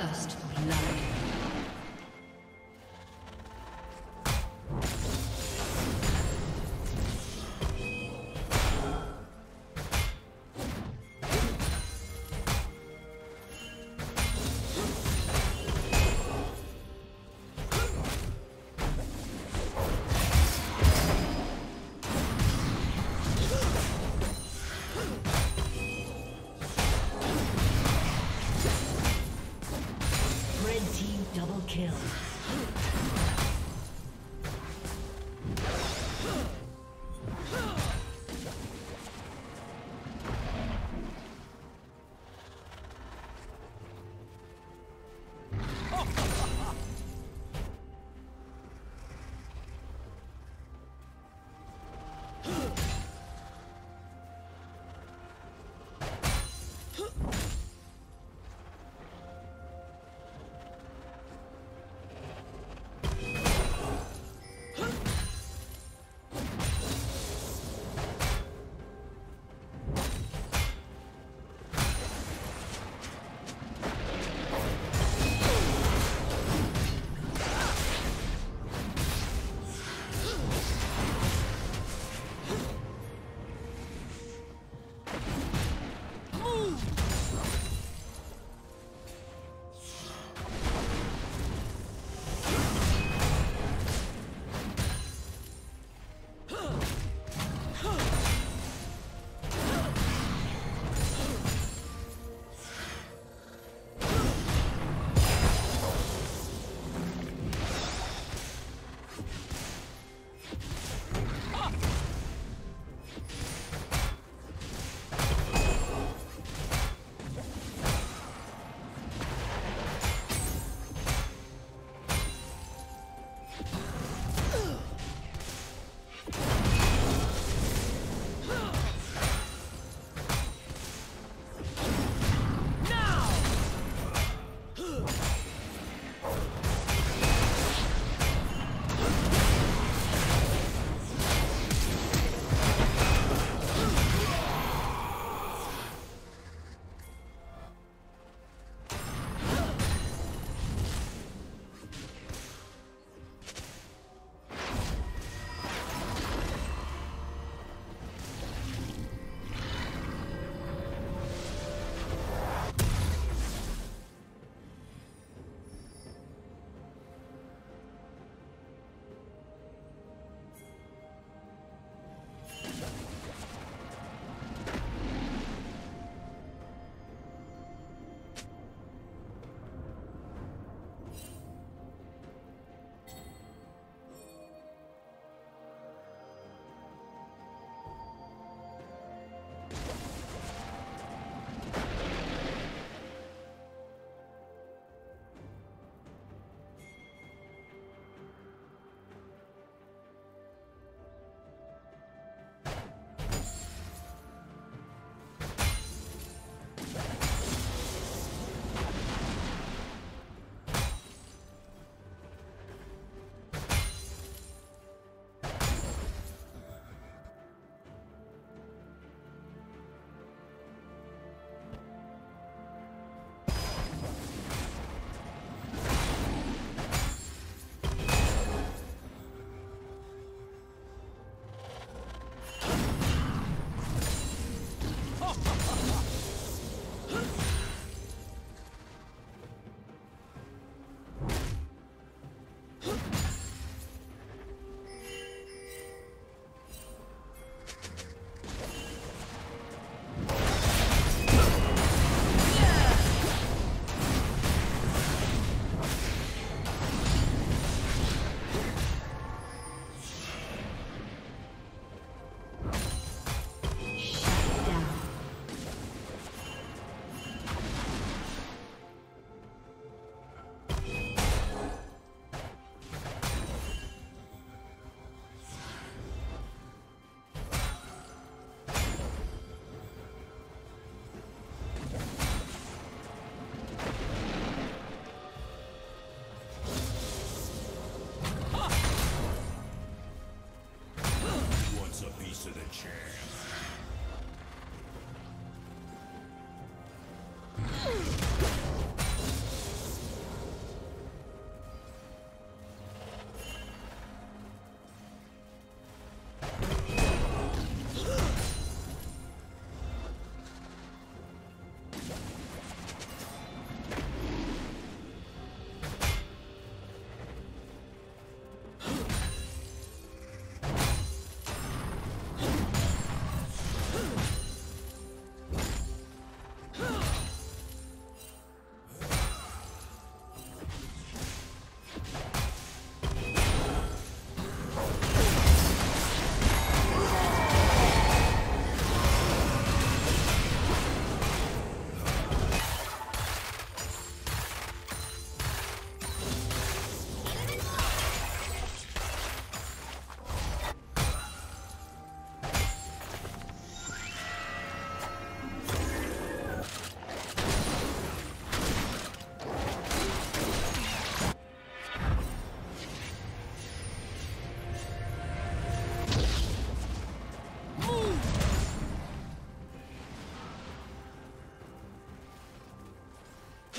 First blood.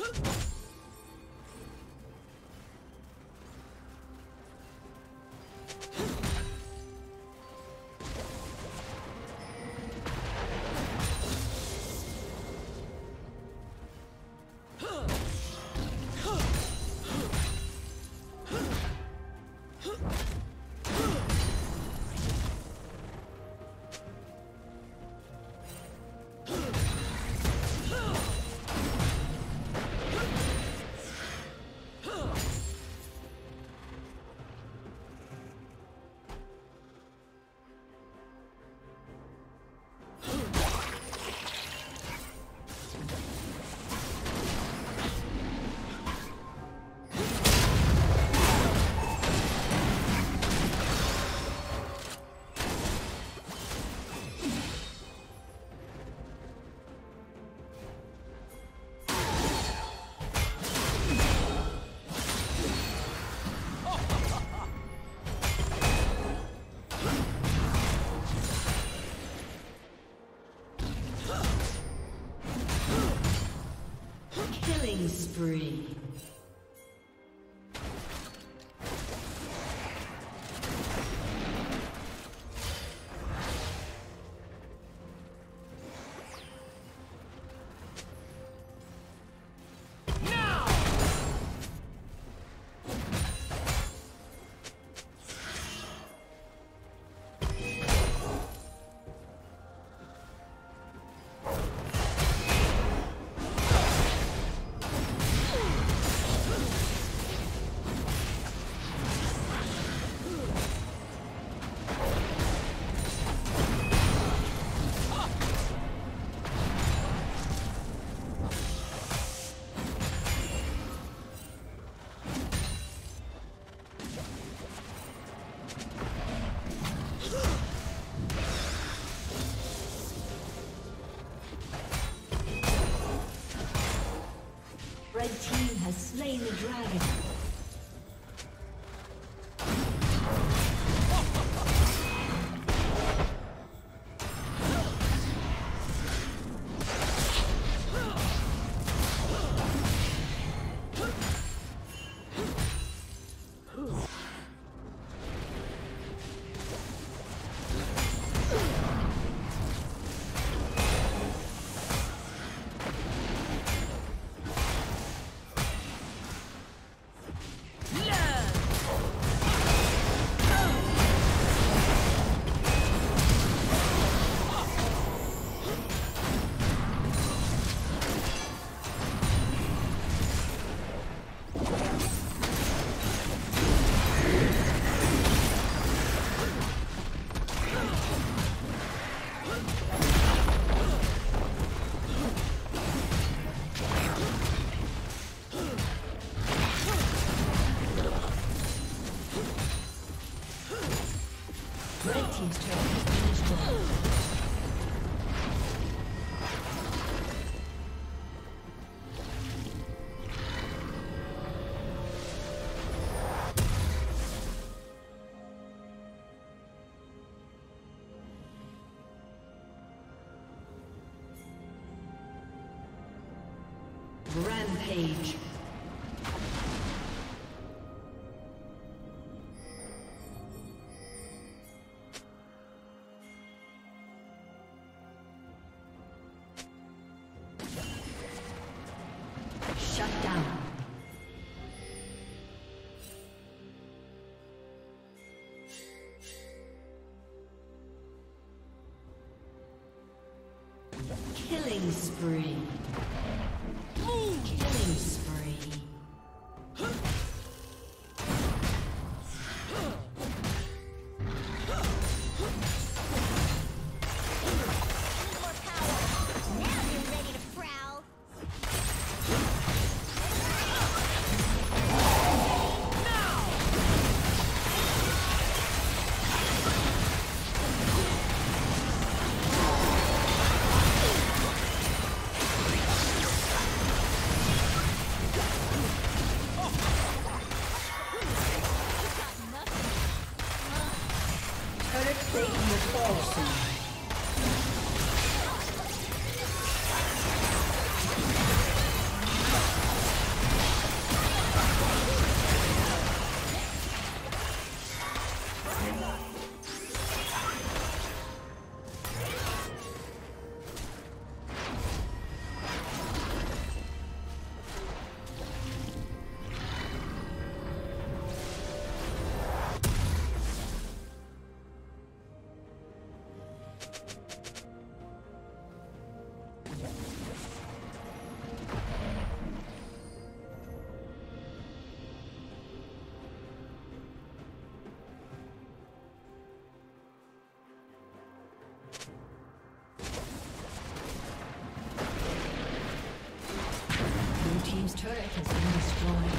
Huh? Rampage. Killing spree. Ha!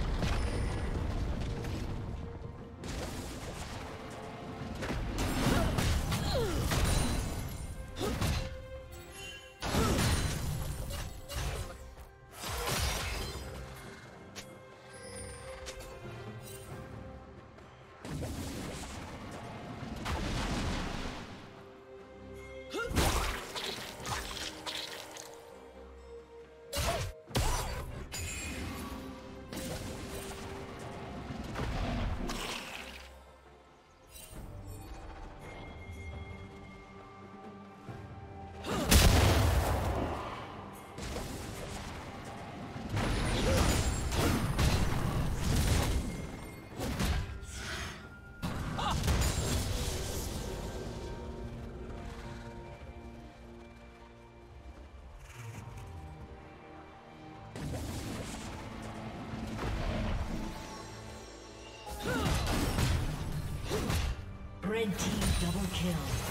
Double kill.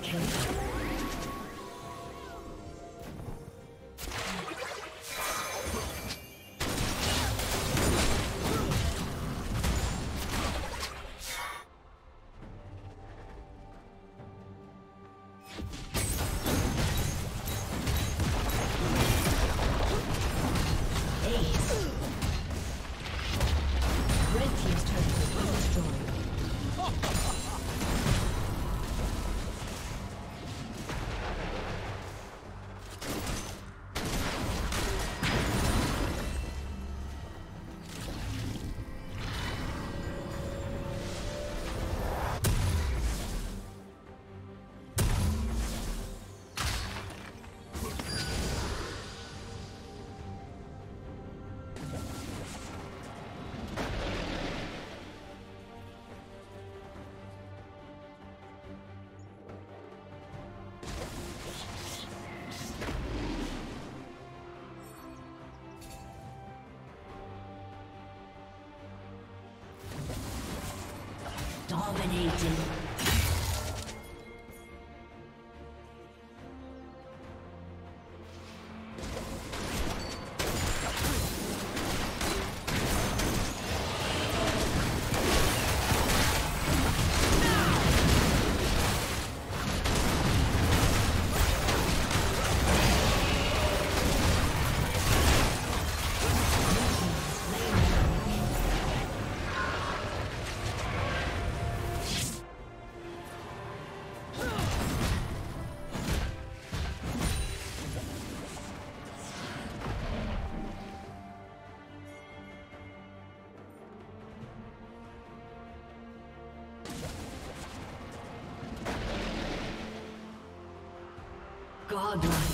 Triple kill. Dominating. Godlike.